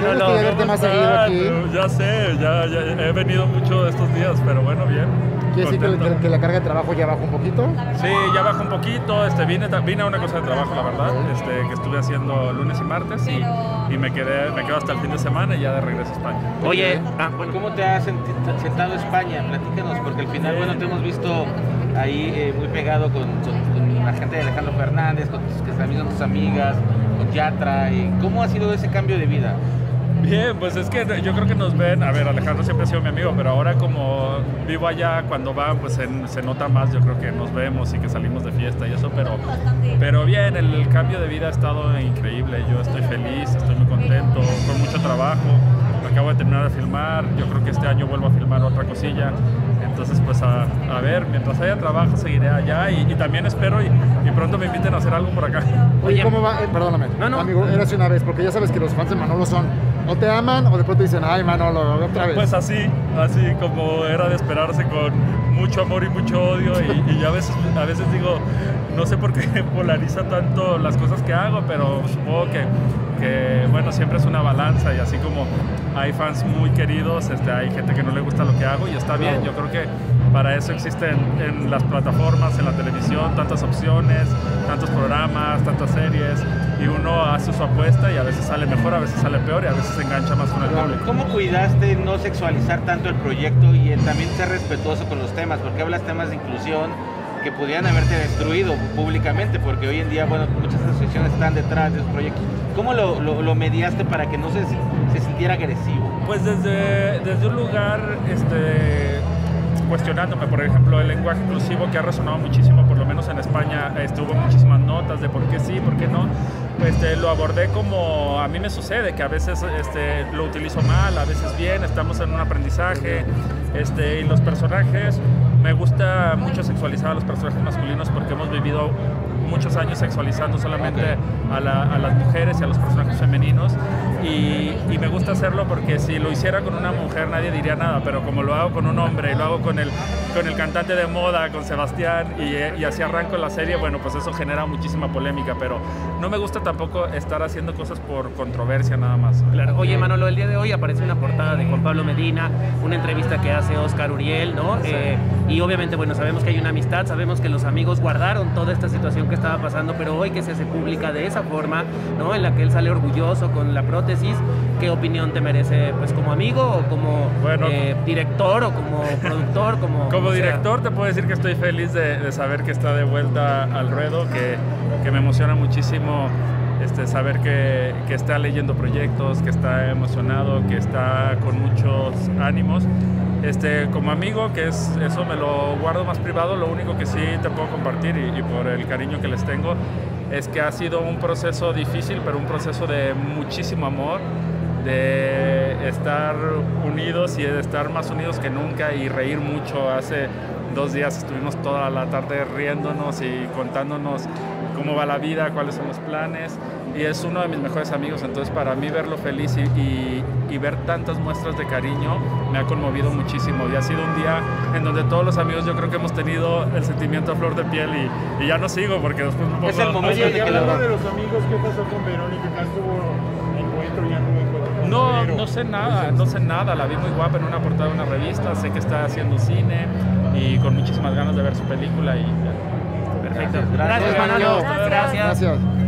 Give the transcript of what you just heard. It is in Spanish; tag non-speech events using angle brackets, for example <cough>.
Manolo. Gusto verte aquí. Ya sé, ya, ya he venido mucho estos días, pero bueno, bien. Quiere decir que, que- que la carga de trabajo ya bajó un poquito. Sí, ya bajó un poquito, este, vine, vine a una cosa de trabajo, la verdad, este, que estuve haciendo lunes y martes y, y me, quedé, me quedo hasta el fin de semana y ya de regreso a España. Oye, ah, bueno, ¿Cómo te has sentado España? Platícanos, porque al final, bueno, te hemos visto ahí eh, muy pegado con, con- con la gente de Alejandro Fernández, con tus, que son tus amigas, con Yatra. y ¿Cómo ha sido ese cambio de vida? Bien, pues es que yo creo que nos ven, a ver, Alejandro siempre ha sido mi amigo, pero ahora como vivo allá, cuando van, pues se, nota más, yo creo que nos vemos y que salimos de fiesta y eso, pero, pero bien, el, cambio de vida ha estado increíble, yo estoy feliz, estoy muy contento, con mucho trabajo, acabo de terminar de filmar, yo creo que este año vuelvo a filmar otra cosilla, entonces pues a, a ver, mientras haya trabajo seguiré allá y, y también espero y, y pronto me inviten a hacer algo por acá. Oye. ¿cómo va? Eh, perdóname, No, no. amigo, era hace una vez, porque ya sabes que los fans de Manolo son o te aman o de pronto dicen, ay Manolo, otra vez. Pues así, así como era de esperarse con mucho amor y mucho odio y, y yo a veces, a veces digo, no sé por qué <laughs> polariza tanto las cosas que hago, pero supongo que, que, bueno, siempre es una balanza y así como hay fans muy queridos, este, hay gente que no le gusta lo que hago y está bien, yo creo que para eso existen en las plataformas, en la televisión, tantas opciones, tantos programas, tantas series y uno hace su apuesta y a veces sale mejor, a veces sale peor y a veces se engancha más con el público. ¿Cómo cuidaste no sexualizar tanto el proyecto y el también ser respetuoso con los temas? Porque hablas temas de inclusión que podrían haberte destruido públicamente, porque hoy en día, bueno, muchas asociaciones están detrás de los proyectos. ¿Cómo lo, lo- lo mediaste para que no se, se sintiera agresivo? Pues desde, desde un lugar este, cuestionándome, por ejemplo, el lenguaje inclusivo que ha resonado muchísimo, por lo menos en España hubo muchísimas notas de por qué sí, por qué no. Este, lo abordé como a mí me sucede, que a veces este, lo utilizo mal, a veces bien, estamos en un aprendizaje. Este, y los personajes, me gusta mucho sexualizar a los personajes masculinos porque hemos vivido muchos años sexualizando solamente a, la- a las mujeres y a los personajes me gusta hacerlo porque si lo hiciera con una mujer nadie diría nada, pero como lo hago con un hombre y lo hago con el, con el cantante de moda, con Sebastián y, y así arranco la serie, bueno, pues eso genera muchísima polémica, pero no me gusta tampoco estar haciendo cosas por controversia nada más. claro. Oye, Manolo, el día de hoy aparece una portada de Juan Pablo Medina, una entrevista que hace Oscar Uriel, ¿no? Eh, y obviamente, bueno, sabemos que hay una amistad, sabemos que los amigos guardaron toda esta situación que estaba pasando, pero hoy que se hace pública de esa forma, ¿no? En la que él sale orgulloso con la prótesis, ¿qué opinión te merece, pues como amigo o como Bueno. eh, director o como productor, como... <laughs> Como o sea, director te puedo decir que estoy feliz de, de saber que está de vuelta al ruedo, que, que me emociona muchísimo este, saber que, que está leyendo proyectos, que está emocionado, que está con muchos ánimos. Este, como amigo, que es eso me lo guardo más privado, lo único que sí te puedo compartir y, y por el cariño que les tengo es que ha sido un proceso difícil, pero un proceso de muchísimo amor, de estar unidos y de estar más unidos que nunca y reír mucho. Hace dos días estuvimos toda la tarde riéndonos y contándonos cómo va la vida, cuáles son los planes. Y es uno de mis mejores amigos, entonces para mí verlo feliz y, y- y ver tantas muestras de cariño me ha conmovido muchísimo. Y ha sido un día en donde todos los amigos yo creo que hemos tenido el sentimiento a flor de piel y, y ya no sigo porque después me pongo... Es el momento Oye, de que hablando lo- de los amigos, ¿qué pasó con Verónica? ¿Ya estuvo sé nada, no sé nada. La vi muy guapa en una portada de una revista. Sé que está haciendo cine y con muchísimas ganas de ver su película. Y. Perfecto. Gracias, Gracias, Manolo. Manolo. Gracias. Gracias.